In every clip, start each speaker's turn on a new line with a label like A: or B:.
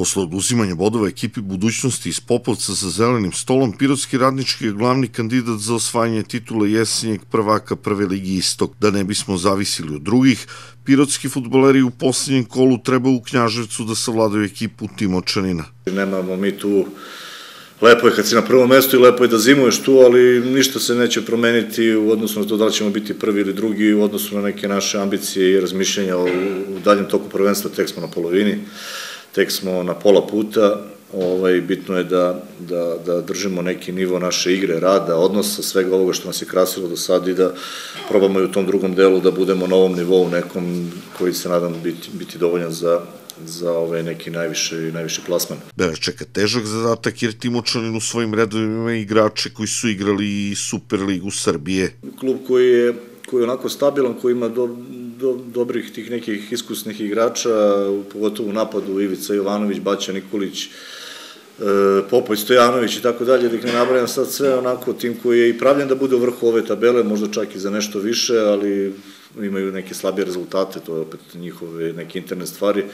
A: Posle oduzimanja bodova ekipi budućnosti iz Popovca sa zelenim stolom, Pirotski radnički je glavni kandidat za osvajanje titule jesenjeg prvaka Prve ligi Istok. Da ne bismo zavisili od drugih, pirotski futboleri u poslednjem kolu treba u Knjaževcu da savladaju ekipu Timočanina.
B: Nemamo mi tu lepo je kad si na prvom mestu i lepo je da zimuješ tu, ali ništa se neće promeniti u odnosu na to da li ćemo biti prvi ili drugi, u odnosu na neke naše ambicije i razmišljenja u daljem toku prvenstva, tek smo na polovini tek smo na pola puta, ovaj, bitno je da, da, da držimo neki nivo naše igre, rada, odnosa, svega ovoga što nas je krasilo do sada i da probamo i u tom drugom delu da budemo na ovom nivou nekom koji se nadam biti, biti dovoljan za, za ovaj neki najviše, najviše plasman.
A: Bera čeka težak zadatak jer Timočanin u svojim redovima ima igrače koji su igrali Superligu Srbije.
B: Klub koji je koji je onako stabilan, koji ima do, do, dobrih tih nekih iskusnih igrača, pogotovo u napadu Ivica Jovanović, Baća Nikolić, e, Popoj Stojanović i tako dalje, da ih ne nabrajam sad sve onako tim koji je i pravljen da bude u vrhu ove tabele, možda čak i za nešto više, ali imaju neke slabije rezultate, to je opet njihove neke interne stvari,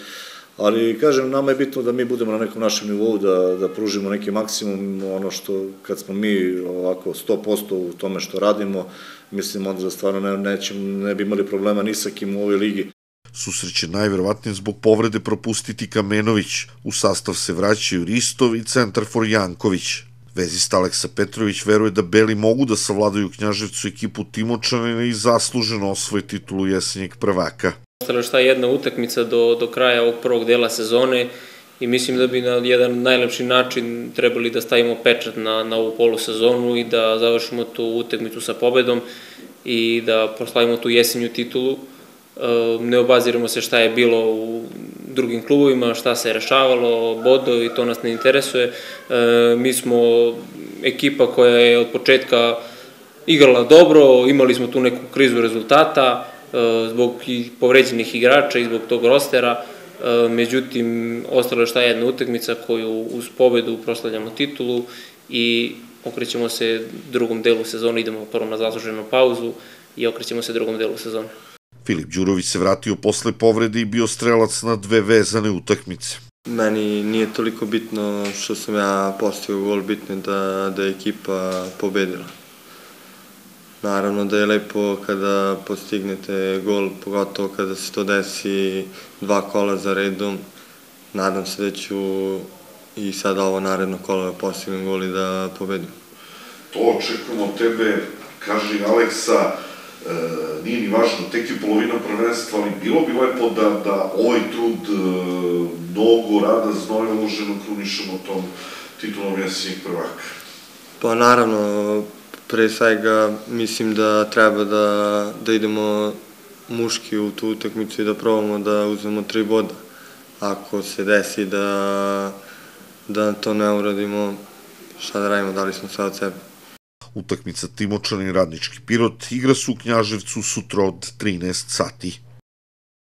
B: ali kažem, nama je bitno da mi budemo na nekom našem nivou, da, da pružimo neki maksimum, ono što kad smo mi ovako 100% u tome što radimo, mislim onda da stvarno ne, nećemo, ne bi imali problema ni sa kim u ovoj ligi.
A: Susreće najverovatnije zbog povrede propustiti Kamenović. U sastav se vraćaju Ristov i centar for Janković. Vezist Aleksa Petrović veruje da Beli mogu da savladaju Knjaževcu ekipu Timočanina i zasluženo osvoje titulu jesenjeg prvaka.
C: Ostala šta jedna utakmica do, do kraja ovog prvog dela sezone i mislim da bi na jedan najlepši način trebali da stavimo pečat na, na ovu polusezonu i da završimo tu utakmicu sa pobedom i da proslavimo tu jesenju titulu. E, ne obaziramo se šta je bilo u drugim klubovima, šta se je rešavalo, bodovi, to nas ne interesuje. E, mi smo ekipa koja je od početka igrala dobro, imali smo tu neku krizu rezultata, zbog i povređenih igrača i zbog tog rostera, E, međutim, ostalo je šta jedna utakmica koju uz pobedu proslavljamo titulu i okrećemo se drugom delu sezone, idemo prvo na zasluženu pauzu i okrećemo se drugom delu sezone.
A: Filip Đurović se vratio posle povrede i bio strelac na dve vezane utakmice.
D: Meni nije toliko bitno što sam ja postao gol, bitno je da, da je ekipa pobedila. Naravno da je lepo kada postignete gol, pogotovo kada se to desi dva kola za redom. Nadam se da ću i sada ovo naredno kolo da postignem gol i da pobedim.
A: To očekujemo od tebe, kaže Aleksa, e, nije ni važno, tek je polovina prvenstva, ali bilo bi lepo da, da ovaj trud, e, mnogo rada znoj uloženo krunišemo tom titulom jesenjeg prvaka.
D: Pa naravno, pre svega mislim da treba da, da idemo muški u tu utakmicu i da probamo da uzmemo tri boda. Ako se desi da, da to ne uradimo, šta da radimo, dali smo sve od sebe.
A: Utakmica Timočani Radnički Pirot igra su u Knjaževcu sutra od 13 sati.